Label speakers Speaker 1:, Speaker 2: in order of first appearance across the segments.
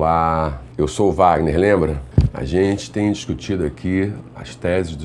Speaker 1: Olá, eu sou o Wagner, lembra? A gente tem discutido aqui as teses do,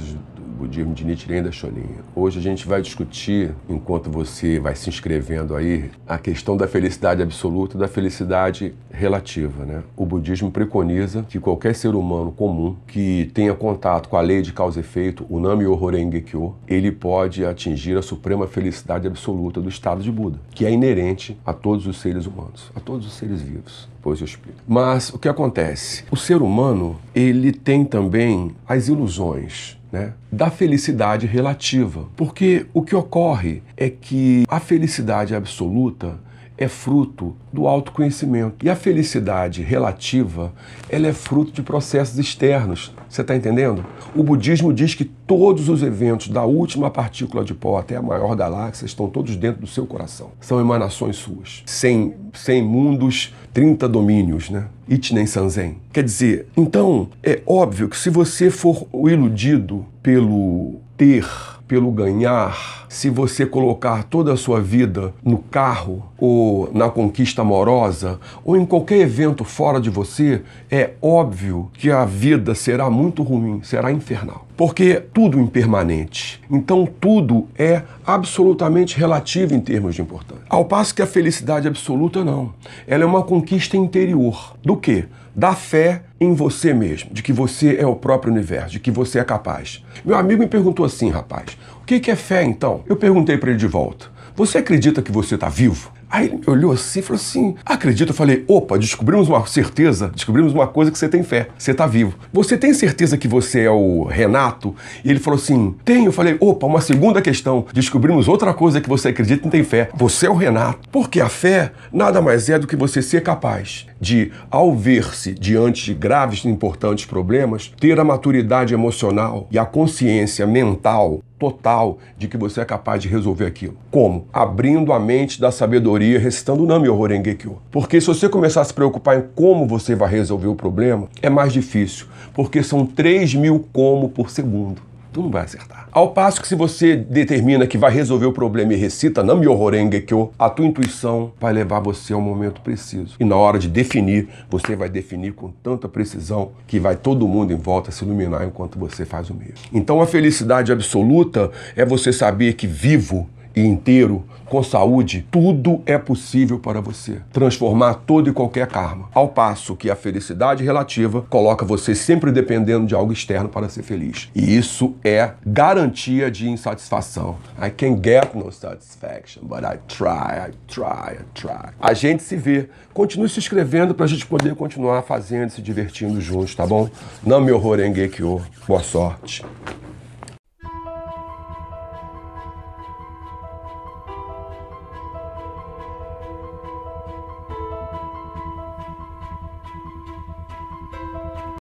Speaker 1: budismo de Nichiren da Shonin. Hoje a gente vai discutir, enquanto você vai se inscrevendo aí, a questão da felicidade absoluta e da felicidade relativa. Né? O budismo preconiza que qualquer ser humano comum que tenha contato com a lei de causa e efeito, o Nam-myoho Renge-kyo, ele pode atingir a suprema felicidade absoluta do estado de Buda, que é inerente a todos os seres humanos, a todos os seres vivos. Depois eu explico. Mas o que acontece? O ser humano, ele tem também as ilusões né, da felicidade relativa. Porque o que ocorre é que a felicidade absoluta é fruto do autoconhecimento. E a felicidade relativa, ela é fruto de processos externos. Você está entendendo? O budismo diz que todos os eventos, da última partícula de pó até a maior galáxia, estão todos dentro do seu coração. São emanações suas. Sem, sem mundos, 30 domínios, né? Ichinen Sanzen. Quer dizer, então, é óbvio que se você for iludido pelo ter, pelo ganhar, se você colocar toda a sua vida no carro, ou na conquista amorosa, ou em qualquer evento fora de você, é óbvio que a vida será muito ruim, será infernal. Porque tudo impermanente. Então tudo é absolutamente relativo em termos de importância. Ao passo que a felicidade absoluta não. Ela é uma conquista interior. Do que? Da fé em você mesmo, de que você é o próprio universo, de que você é capaz. Meu amigo me perguntou assim, rapaz, o que é fé então? Eu perguntei para ele de volta. Você acredita que você está vivo? Aí ele olhou assim e falou assim: acredito. Eu falei: opa, descobrimos uma certeza, descobrimos uma coisa que você tem fé, você está vivo. Você tem certeza que você é o Renato? E ele falou assim: tenho. Eu falei: opa, uma segunda questão. Descobrimos outra coisa que você acredita e tem fé. Você é o Renato. Porque a fé nada mais é do que você ser capaz de, ao ver-se diante de graves e importantes problemas, ter a maturidade emocional e a consciência mental total de que você é capaz de resolver aquilo. Como? Abrindo a mente da sabedoria, recitando o Nam-myoho Renge-kyo. Porque se você começar a se preocupar em como você vai resolver o problema, é mais difícil, porque são 3 mil como por segundo tu não vai acertar. Ao passo que se você determina que vai resolver o problema e recita Nam-myoho Renge-kyo, a tua intuição vai levar você ao momento preciso. E na hora de definir, você vai definir com tanta precisão que vai todo mundo em volta se iluminar enquanto você faz o mesmo. Então a felicidade absoluta é você saber que vivo e inteiro, com saúde, tudo é possível para você. Transformar todo e qualquer karma. Ao passo que a felicidade relativa coloca você sempre dependendo de algo externo para ser feliz. E isso é garantia de insatisfação. I can get no satisfaction, but I try, I try, I try. A gente se vê. Continue se inscrevendo para a gente poder continuar fazendo, se divertindo juntos, tá bom? Não me horror Boa sorte.